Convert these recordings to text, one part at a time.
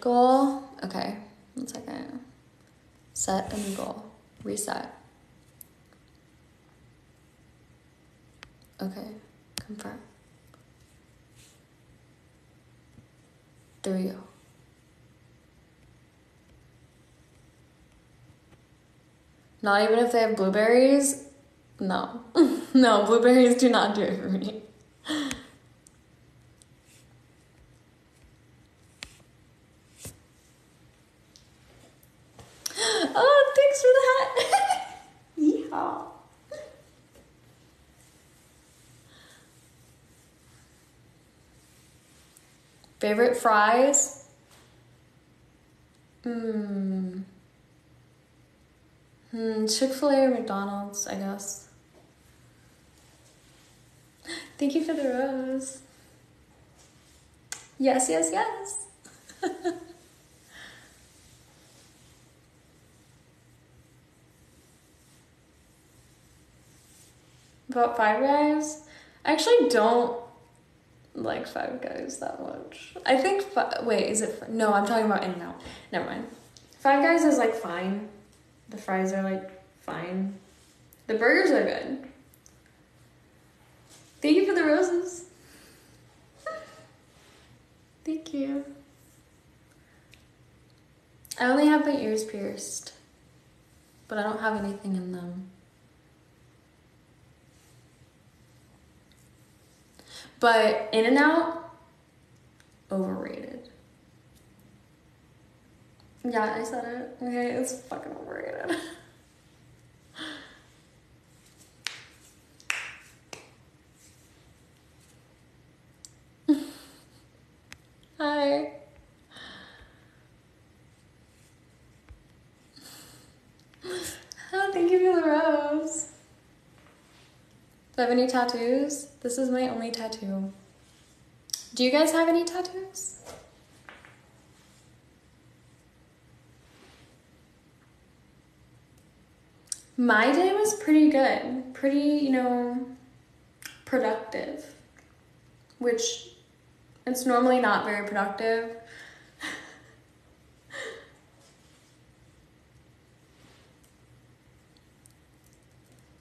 Goal. Okay, one second. Set a new goal. Reset. Okay, confirm. There we go. Not even if they have blueberries? No. no, blueberries do not do it for me. oh, thanks for that. Yeehaw. Favorite fries? Hmm. Hmm, Chick fil A or McDonald's, I guess. Thank you for the rose. Yes, yes, yes. About Five Guys? I actually don't like Five Guys that much. I think, fi- wait, is it, no, I'm talking about In N Out. Never mind. Five Guys is like fine. The fries are like fine. The burgers are good. Thank you for the roses. Thank you. I only have my ears pierced, but I don't have anything in them. But In and Out, overrated. Yeah, I said it. Okay, it's fucking overrated. Hi. Oh, thank you for the rose. Do I have any tattoos? This is my only tattoo. Do you guys have any tattoos? My day was pretty good. Pretty, you know, productive. Which it's normally not very productive.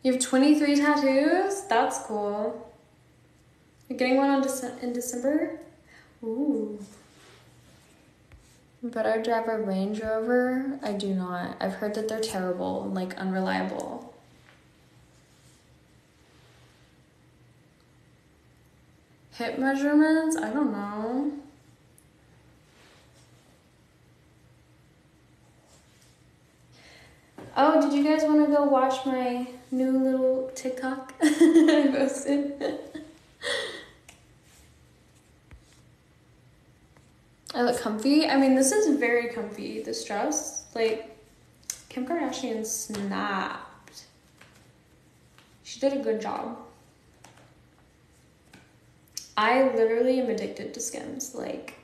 You have 23 tattoos? That's cool. You're getting one on Dece- in December? Ooh. Better drive a Range Rover? I do not. I've heard that they're terrible and like unreliable. Hip measurements? I don't know. Oh, did you guys want to go watch my new little TikTok I posted? I look comfy. I mean, this is very comfy. This dress, like, Kim Kardashian snapped. She did a good job. I literally am addicted to Skims. Like,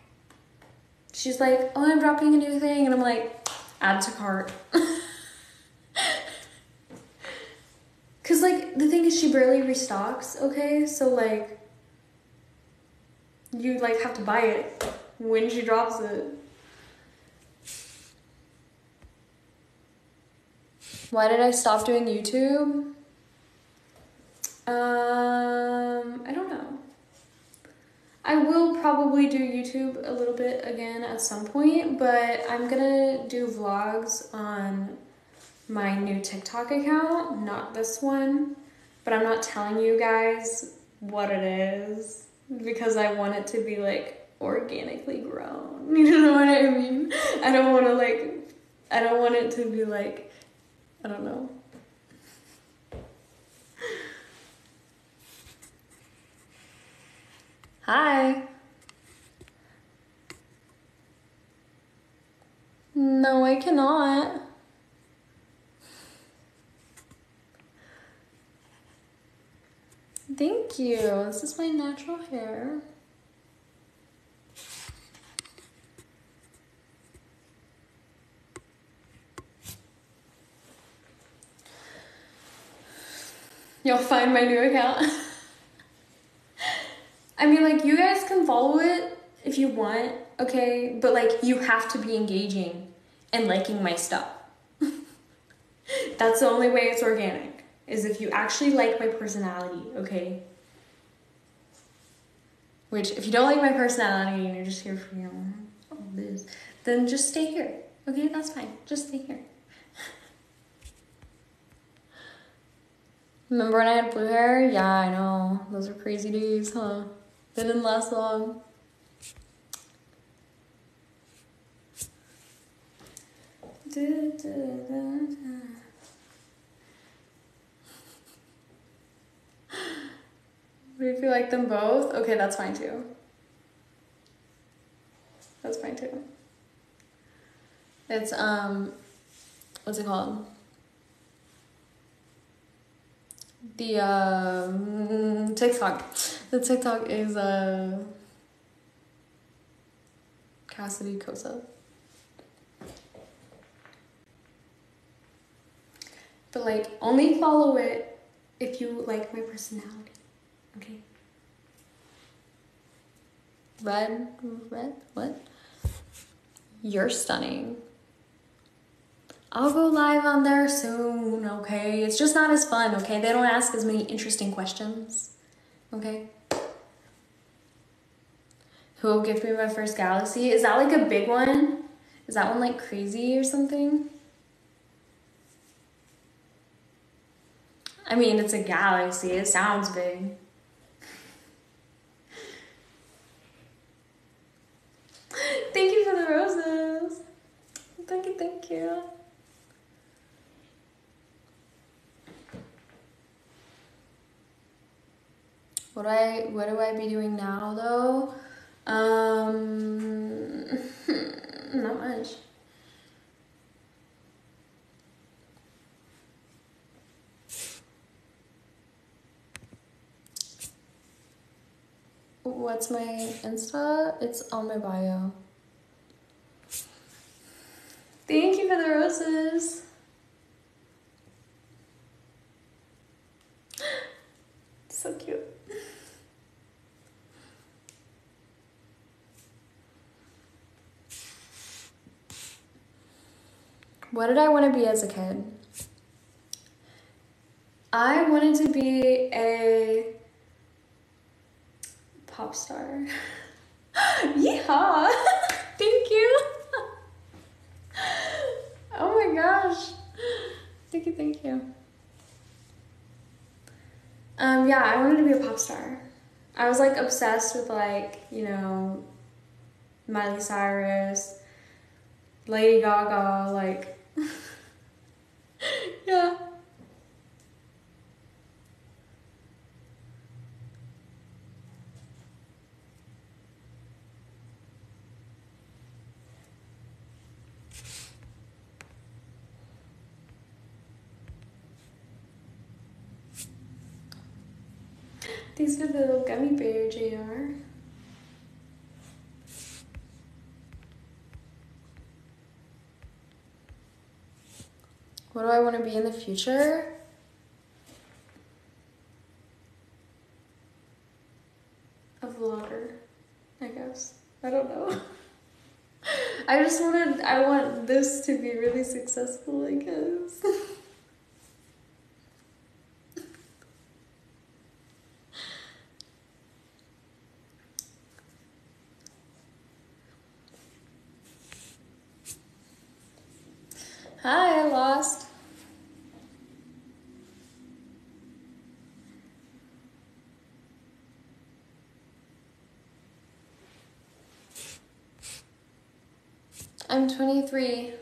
she's like, oh, I'm dropping a new thing. And I'm like, add to cart. Because, like, the thing is, she barely restocks, okay? So, like, you, like, have to buy it when she drops it. Why did I stop doing YouTube? Um, I don't know. I will probably do YouTube a little bit again at some point, but I'm gonna do vlogs on my new TikTok account, not this one. But I'm not telling you guys what it is because I want it to be like organically grown. You know what I mean? I don't want to like, I don't want it to be like, I don't know. Hi. No, I cannot. Thank you. This is my natural hair. You'll find my new account. I mean, like, you guys can follow it if you want, okay? But like you have to be engaging and liking my stuff. That's the only way it's organic. Is if you actually like my personality, okay? Which if you don't like my personality and you're just here for you know all this, then just stay here. Okay, that's fine. Just stay here. Remember when I had blue hair? Yeah, I know. Those are crazy days, huh? They didn't last long. You like them both? Okay, that's fine too. That's fine too. It's um what's it called? The um TikTok. The TikTok is uh Cassidy Cosa. But like only follow it if you like my personality. Okay. Red, red, what? You're stunning. I'll go live on there soon, okay? It's just not as fun, okay? They don't ask as many interesting questions, okay? Who will give me my first galaxy? Is that like a big one? Is that one like crazy or something? I mean, it's a galaxy. It sounds big. thank you for the roses. You. What I what do I be doing now though? Um, not much. What's my Insta? It's on my bio. Thank the roses. so cute. What did I want to be as a kid? I wanted to be a pop star. Yeehaw! Thank you. Oh my gosh. Thank you, thank you. Um, yeah, I wanted to be a pop star. I was like obsessed with like, you know, Miley Cyrus, Lady Gaga, like yeah. These are the little gummy bear, JR. What do I want to be in the future? A vlogger, I guess. I don't know. I just wanted, I want this to be really successful, I guess. Hi, I lost. I'm 23.